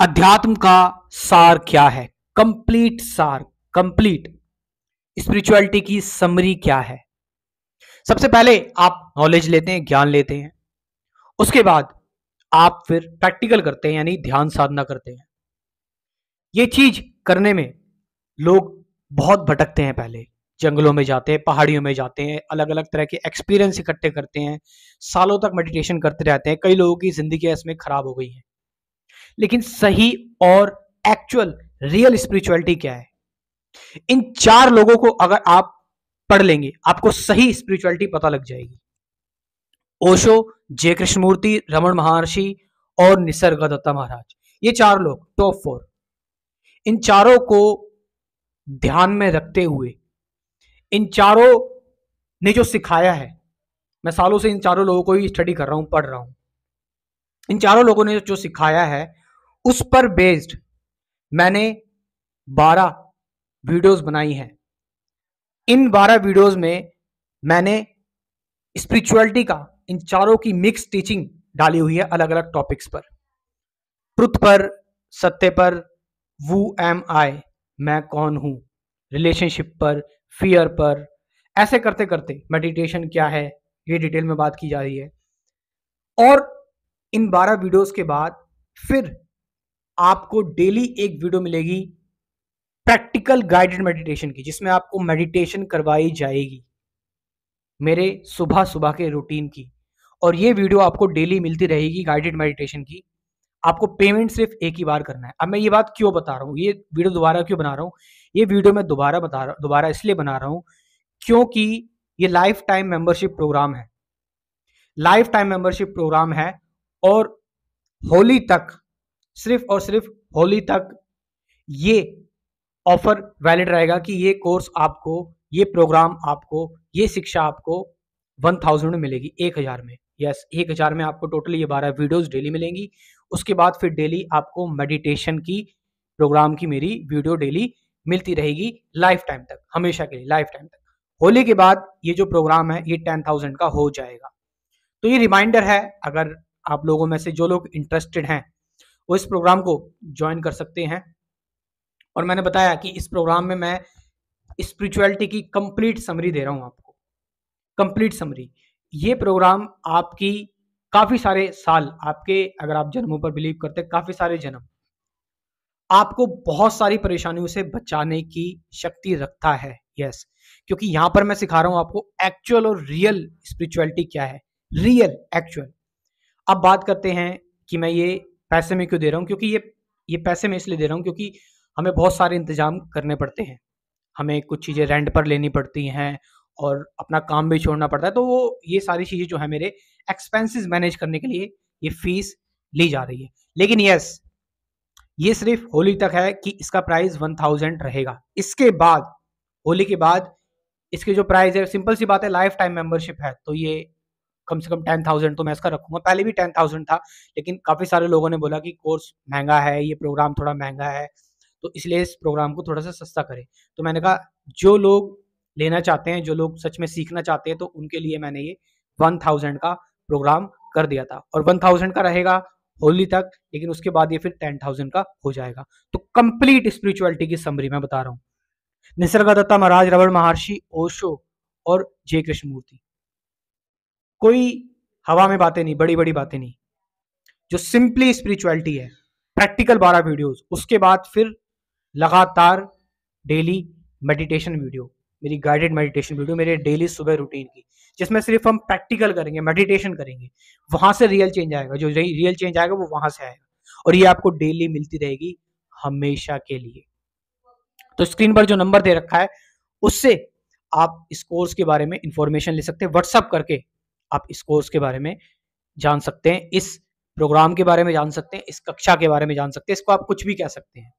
अध्यात्म का सार क्या है? कंप्लीट सार कंप्लीट स्पिरिचुअलिटी की समरी क्या है? सबसे पहले आप नॉलेज लेते हैं, ज्ञान लेते हैं। उसके बाद आप फिर प्रैक्टिकल करते हैं, यानी ध्यान साधना करते हैं। ये चीज़ करने में लोग बहुत भटकते हैं पहले। जंगलों में जाते हैं, पहाड़ियों में जाते हैं अलग अलग तरह के एक्सपीरियंस इकट्ठे करते हैं। सालों तक मेडिटेशन करते रहते हैं। कई लोगों की ज़िंदगी इसमें खराब हो गई है। लेकिन सही और एक्चुअल रियल स्पिरिचुअलिटी क्या है? इन चार लोगों को अगर आप पढ़ लेंगे, आपको सही स्पिरिचुअलिटी पता लग जाएगी। ओशो जय कृष्णमूर्ति रमन महर्षि और निसर्ग दत्ता महाराज, ये चार लोग टॉप फोर इन चारों को ध्यान में रखते हुए, इन चारों ने जो सिखाया है, मैं सालों से इन चारों लोगों को ही स्टडी कर रहा हूँ, पढ़ रहा हूँ। इन चारों लोगों ने जो सिखाया है उस पर बेस्ड मैंने बारह वीडियोस बनाई हैं। इन बारह वीडियोस में मैंने स्पिरिचुअलिटी का इन चारों की मिक्स टीचिंग डाली हुई है अलग अलग टॉपिक्स पर। ट्रुथ पर, सत्य पर वू एम आई मैं कौन हूँ रिलेशनशिप पर फियर पर, ऐसे करते करते मेडिटेशन क्या है, ये डिटेल में बात की जा रही है। और इन बारह वीडियोस के बाद फिर आपको डेली एक वीडियो मिलेगी प्रैक्टिकल गाइडेड मेडिटेशन की, जिसमें आपको मेडिटेशन करवाई जाएगी मेरे सुबह सुबह के रूटीन की। और ये वीडियो आपको डेली मिलती रहेगी गाइडेड मेडिटेशन की। आपको पेमेंट सिर्फ़ एक ही बार करना है। अब मैं ये बात क्यों बता रहा हूँ? ये वीडियो दोबारा क्यों बना रहा हूँ? ये वीडियो मैं दोबारा बता रहा, दोबारा इसलिए बना रहा हूँ क्योंकि ये लाइफ टाइम मेंबरशिप प्रोग्राम है। लाइफ टाइम मेंबरशिप प्रोग्राम है और होली तक सिर्फ़ और सिर्फ़ होली तक ये ऑफ़र वैलिड रहेगा कि ये कोर्स आपको, ये प्रोग्राम आपको, ये शिक्षा आपको वन थाउज़ेंड में मिलेगी, एक हज़ार में। यस एक हज़ार में आपको टोटली ये बारह वीडियोस डेली मिलेंगी। उसके बाद फिर डेली आपको मेडिटेशन की प्रोग्राम की मेरी वीडियो डेली मिलती रहेगी लाइफ टाइम तक, हमेशा के लिए लाइफ टाइम तक। होली के बाद ये जो प्रोग्राम है, ये टेन थाउज़ेंड का हो जाएगा। तो ये रिमाइंडर है, अगर आप लोगों में से जो लोग इंटरेस्टेड हैं वो इस प्रोग्राम को ज्वाइन कर सकते हैं। और मैंने बताया कि इस प्रोग्राम में मैं स्पिरिचुअलिटी की कंप्लीट समरी दे रहा हूँ आपको। कंप्लीट समरी ये प्रोग्राम आपकी काफ़ी सारे साल, आपके अगर आप जन्मों पर बिलीव करते काफ़ी सारे जन्म। आपको बहुत सारी परेशानियों से बचाने की शक्ति रखता है यस क्योंकि यहाँ पर मैं सिखा रहा हूँ आपको एक्चुअल और रियल स्पिरिचुअलिटी क्या है। रियल एक्चुअल अब बात करते हैं कि मैं ये पैसे में क्यों दे रहा हूँ? क्योंकि ये ये पैसे में इसलिए दे रहा हूँ क्योंकि हमें बहुत सारे इंतज़ाम करने पड़ते हैं। हमें कुछ चीज़ें रेंट पर लेनी पड़ती हैं और अपना काम भी छोड़ना पड़ता है तो वो, ये सारी चीज़ें जो है मेरे एक्सपेंसेस मैनेज करने के लिए ये फ़ीस ली जा रही है। लेकिन यस ये सिर्फ़ होली तक है कि इसका प्राइस वन थाउज़ेंड रहेगा। इसके बाद, होली के बाद, इसके जो प्राइस है सिंपल सी बात है लाइफ टाइम मेंबरशिप है तो ये कम से कम टेन थाउज़ेंड तो मैं इसका रखूँगा। पहले भी टेन थाउज़ेंड था, लेकिन काफ़ी सारे लोगों ने बोला कि कोर्स महँगा है, ये प्रोग्राम थोड़ा महँगा है तो इसलिए इस प्रोग्राम को थोड़ा सा सस्ता करें। तो मैंने कहा, जो लोग लेना चाहते हैं, जो लोग सच में सीखना चाहते हैं तो उनके लिए मैंने ये वन थाउज़ेंड का प्रोग्राम कर दिया था। और वन थाउज़ेंड का रहेगा होली तक, लेकिन उसके बाद ये फिर टेन थाउज़ेंड का हो जाएगा। तो कंप्लीट स्पिरिचुअलिटी की समरी मैं बता रहा हूँ। निसर्ग दत्ता महाराज रवण महर्षि, ओशो और जय कृष्ण मूर्ति कोई हवा में बातें नहीं बड़ी बड़ी बातें नहीं, जो सिंपली स्पिरिचुअलिटी है प्रैक्टिकल बारह वीडियोस उसके बाद फिर लगातार डेली मेडिटेशन वीडियो मेरी गाइडेड मेडिटेशन वीडियो मेरे डेली सुबह रूटीन की, जिसमें सिर्फ़ हम प्रैक्टिकल करेंगे मेडिटेशन करेंगे, वहाँ से रियल चेंज आएगा, जो रियल चेंज आएगा, वो वहाँ से आएगा, और ये आपको डेली मिलती रहेगी हमेशा के लिए। तो स्क्रीन पर जो नंबर दे रखा है, उससे आप इस कोर्स के बारे में इंफॉर्मेशन ले सकते हैं व्हाट्सअप करके आप इस कोर्स के बारे में जान सकते हैं इस प्रोग्राम के बारे में जान सकते हैं इस कक्षा के बारे में जान सकते हैं इसको आप कुछ भी कह सकते हैं।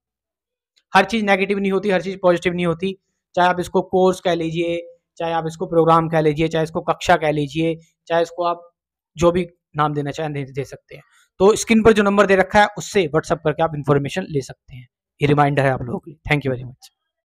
हर चीज़ नेगेटिव नहीं होती हर चीज़ पॉजिटिव नहीं होती चाहे आप इसको कोर्स कह लीजिए चाहे आप इसको प्रोग्राम कह लीजिए चाहे इसको कक्षा कह लीजिए चाहे इसको आप जो भी नाम देना चाहें दे, दे सकते हैं। तो स्क्रीन पर जो नंबर दे रखा है उससे व्हाट्सअप करके आप इन्फॉर्मेशन ले सकते हैं। ये रिमाइंडर है आप लोगों के लिए। Thank you very much